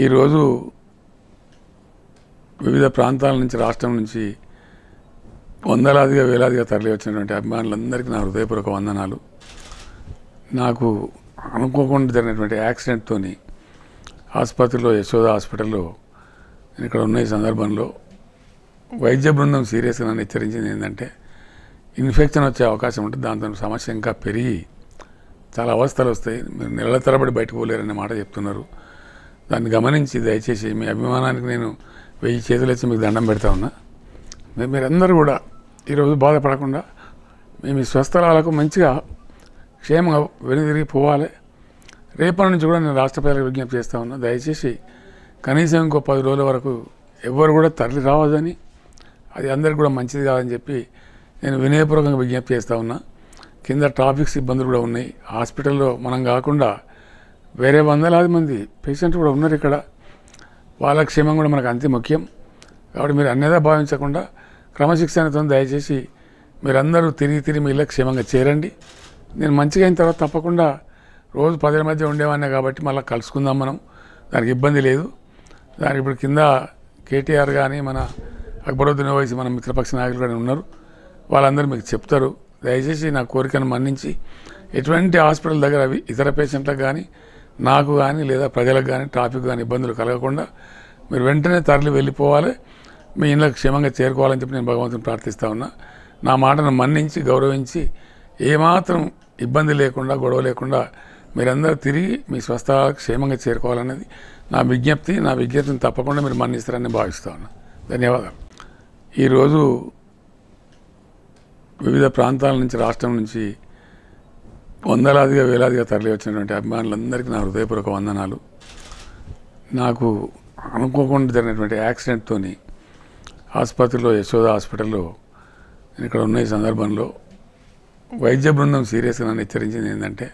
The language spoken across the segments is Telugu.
ఈరోజు వివిధ ప్రాంతాల నుంచి రాష్ట్రం నుంచి వందలాదిగా వేలాదిగా తరలి వచ్చినటువంటి అభిమానులందరికీ నా హృదయపూర్వక వందనాలు. నాకు అనుకోకుండా జరిగినటువంటి యాక్సిడెంట్తోని ఆసుపత్రిలో యశోద హాస్పిటల్లో నేను ఇక్కడ ఉన్న ఈ సందర్భంలో వైద్య బృందం సీరియస్గా నన్ను హెచ్చరించింది ఏంటంటే ఇన్ఫెక్షన్ వచ్చే అవకాశం ఉంటుంది దాంతో సమస్య ఇంకా పెరిగి చాలా అవస్థలు వస్తాయి. మీరు నెలల తరబడి బయటకు పోలేరనే మాట చెప్తున్నారు. దాన్ని గమనించి దయచేసి మీ అభిమానానికి నేను వెయ్యి చేతులెచ్చి మీకు దండం పెడతా ఉన్నా. మీరందరూ కూడా ఈరోజు బాధపడకుండా మేము ఈ స్వస్థలాలకు మంచిగా క్షేమంగా వెనుదిరిగి పోవాలి. రేపటి నుంచి కూడా నేను రాష్ట్ర ప్రజలకు విజ్ఞప్తి చేస్తా ఉన్నా. దయచేసి కనీసం ఇంకో పది రోజుల వరకు ఎవ్వరు కూడా తరలి రావద్దని అది అందరికి కూడా మంచిది కాదని చెప్పి నేను వినయపూర్వకంగా విజ్ఞప్తి చేస్తా ఉన్నా. కింద ట్రాఫిక్ ఇబ్బందులు కూడా ఉన్నాయి. హాస్పిటల్లో మనం కాకుండా వేరే వందలాది మంది పేషెంట్లు కూడా ఉన్నారు ఇక్కడ. వాళ్ళ క్షేమం కూడా మనకు అంతే ముఖ్యం. కాబట్టి మీరు అన్నేదా భావించకుండా క్రమశిక్షణతో దయచేసి మీరందరూ తిరిగి తిరిగి మీ ఇళ్ళకి క్షేమంగా చేరండి. నేను మంచిగా అయిన తర్వాత తప్పకుండా రోజు పదిల మధ్య ఉండేవాడిని కాబట్టి మళ్ళీ కలుసుకుందాం మనం. దానికి ఇబ్బంది లేదు. దానికి ఇప్పుడు కింద కేటీఆర్ కానీ మన అక్బరుద్దీన్ వయసు మన మిత్రపక్ష నాయకులు కానీ ఉన్నారు. వాళ్ళందరూ మీకు చెప్తారు. దయచేసి నా కోరికను మన్నించి ఎటువంటి హాస్పిటల్ దగ్గర అవి ఇతర పేషెంట్లకు కానీ నాకు కానీ లేదా ప్రజలకు కానీ ట్రాఫిక్ కానీ ఇబ్బందులు కలగకుండా మీరు వెంటనే తరలి వెళ్ళిపోవాలి. మీ ఇళ్ళకి క్షేమంగా చేరుకోవాలని చెప్పి నేను భగవంతుని ప్రార్థిస్తా ఉన్నా. నా మాటను మన్నించి గౌరవించి ఏమాత్రం ఇబ్బంది లేకుండా గొడవ లేకుండా మీరందరూ తిరిగి మీ స్వస్థలకు క్షేమంగా చేరుకోవాలనేది నా విజ్ఞప్తి. నా విజ్ఞప్తిని తప్పకుండా మీరు మన్నిస్తారని భావిస్తా ఉన్నా. ధన్యవాదాలు. ఈరోజు వివిధ ప్రాంతాల నుంచి రాష్ట్రం నుంచి వందలాదిగా వేలాదిగా తరలి వచ్చినటువంటి అభిమానులందరికీ నా హృదయపూర్వక వందనాలు. నాకు అనుకోకుండా జరిగినటువంటి యాక్సిడెంట్తోని ఆసుపత్రిలో యశోద హాస్పిటల్లో నేను ఇక్కడ ఉన్న ఈ సందర్భంలో వైద్య బృందం సీరియస్గా నన్ను హెచ్చరించింది ఏంటంటే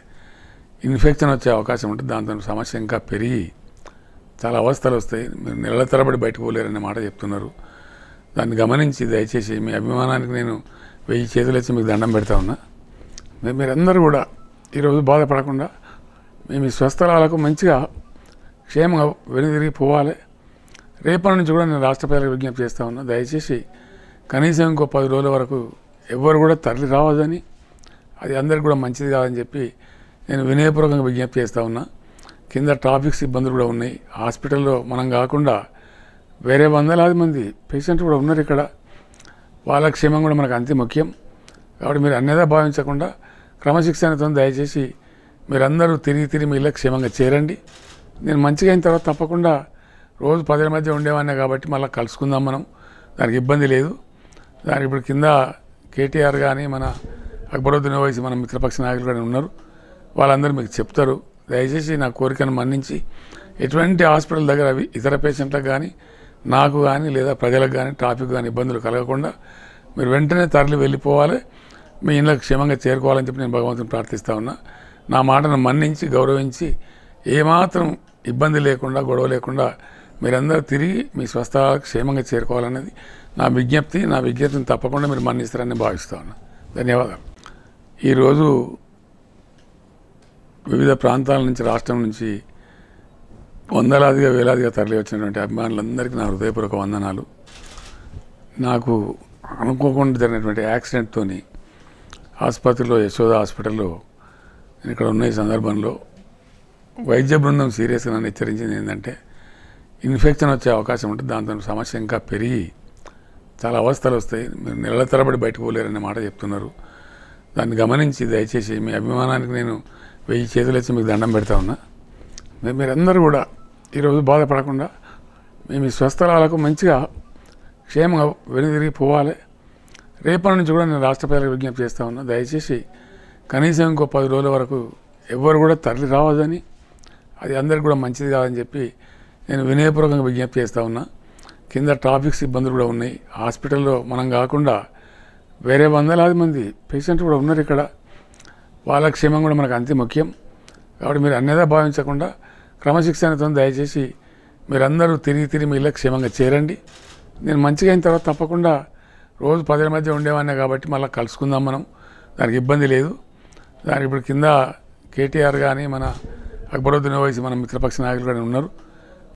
ఇన్ఫెక్షన్ వచ్చే అవకాశం ఉంటుంది దాంతో సమస్య ఇంకా పెరిగి చాలా అవస్థలు వస్తాయి. మీరు నెలల తరబడి బయటకు పోలేరనే మాట చెప్తున్నారు. దాన్ని గమనించి దయచేసి మీ అభిమానానికి నేను వెయ్యి చేతులు వచ్చి మీకు దండం పెడతా ఉన్నా. మీరందరూ కూడా ఈరోజు బాధపడకుండా మేము ఈ స్వస్థలాలకు మంచిగా క్షేమంగా వెనుదిరిగి పోవాలి. రేపటి నుంచి కూడా నేను రాష్ట్ర ప్రజలకు విజ్ఞప్తి చేస్తా ఉన్నా. దయచేసి కనీసం ఇంకో పది రోజుల వరకు ఎవ్వరు కూడా తరలి రావద్దని అది అందరికి కూడా మంచిది కాదని చెప్పి నేను వినయపూర్వకంగా విజ్ఞప్తి చేస్తూ ఉన్నా. కింద ట్రాఫిక్ ఇబ్బందులు కూడా ఉన్నాయి. హాస్పిటల్లో మనం కాకుండా వేరే వందలాది మంది పేషెంట్లు కూడా ఉన్నారు ఇక్కడ. వాళ్ళ క్షేమం కూడా మనకు అంతే ముఖ్యం. కాబట్టి మీరు అన్నదా భావించకుండా క్రమశిక్షణతో దయచేసి మీరందరూ తిరిగి తిరిగి మీ క్షేమంగా చేరండి. నేను మంచిగా అయిన తర్వాత తప్పకుండా రోజు పదిల మధ్య ఉండేవాడినే కాబట్టి మళ్ళీ కలుసుకుందాం మనం. దానికి ఇబ్బంది లేదు. దానికి ఇప్పుడు కింద కేటీఆర్ కానీ మన అక్బరుద్దీన్ వయసు మన మిత్రపక్ష నాయకులు కానీ ఉన్నారు. వాళ్ళందరూ మీకు చెప్తారు. దయచేసి నా కోరికను మన్నించి ఎటువంటి హాస్పిటల్ దగ్గర అవి ఇతర పేషెంట్లకు కానీ నాకు కానీ లేదా ప్రజలకు కానీ ట్రాఫిక్ కానీ ఇబ్బందులు కలగకుండా మీరు వెంటనే తరలి వెళ్ళిపోవాలి. మీ ఇంట్లో క్షేమంగా చేరుకోవాలని చెప్పి నేను భగవంతుని ప్రార్థిస్తా ఉన్నా. నా మాటను మన్నించి గౌరవించి ఏమాత్రం ఇబ్బంది లేకుండా గొడవ లేకుండా మీరందరూ తిరిగి మీ స్వస్థ క్షేమంగా చేరుకోవాలనేది నా విజ్ఞప్తి. నా విజ్ఞప్తిని తప్పకుండా మీరు మన్నిస్తారని భావిస్తా ఉన్నా. ధన్యవాదాలు. ఈరోజు వివిధ ప్రాంతాల నుంచి రాష్ట్రం నుంచి వందలాదిగా వేలాదిగా తరలి వచ్చినటువంటి అభిమానులందరికీ నా హృదయపూర్వక వందనాలు. నాకు అనుకోకుండా జరిగినటువంటి యాక్సిడెంట్తోని ఆసుపత్రిలో యశోద హాస్పిటల్లో నేను ఇక్కడ ఉన్న ఈ సందర్భంలో వైద్య బృందం సీరియస్గా నన్ను హెచ్చరించింది ఏంటంటే ఇన్ఫెక్షన్ వచ్చే అవకాశం ఉంటుంది దాంతో సమస్య ఇంకా పెరిగి చాలా అవస్థలు వస్తాయి. మీరు నెలల తరబడి బయటకు పోలేరనే మాట చెప్తున్నారు. దాన్ని గమనించి దయచేసి మీ అభిమానానికి నేను వెయ్యి చేతులు వచ్చి మీకు దండం పెడతా ఉన్నా. మీరందరూ కూడా ఈరోజు బాధపడకుండా మేము ఈ స్వస్థలాలకు మంచిగా క్షేమంగా వెనుదిరిగి పోవాలి. రేపటి నుంచి కూడా నేను రాష్ట్ర ప్రజలకు విజ్ఞప్తి చేస్తా ఉన్నా. దయచేసి కనీసం ఇంకో పది రోజుల వరకు ఎవ్వరు కూడా తరలి రావద్దని అది అందరికి కూడా మంచిది కాదని చెప్పి నేను వినయపూర్వకంగా విజ్ఞప్తి చేస్తూ ఉన్నా. కింద ట్రాఫిక్ ఇబ్బందులు కూడా ఉన్నాయి. హాస్పిటల్లో మనం కాకుండా వేరే వందలాది మంది పేషెంట్లు కూడా ఉన్నారు ఇక్కడ. వాళ్ళ క్షేమం కూడా మనకు అంతే ముఖ్యం. కాబట్టి మీరు అన్నదా భావించకుండా క్రమశిక్షణతో దయచేసి మీరందరూ తిరిగి తిరిగి మీ ఇళ్ళకి క్షేమంగా చేరండి. నేను మంచిగా అయిన తర్వాత తప్పకుండా రోజు పదిల మధ్య ఉండేవాడిని కాబట్టి మళ్ళీ కలుసుకుందాం మనం. దానికి ఇబ్బంది లేదు. దానికి ఇప్పుడు కింద కేటీఆర్ కానీ మన అక్బరుద్దీన్ ఓవైసీ మన మిత్రపక్ష నాయకులు కానీ ఉన్నారు.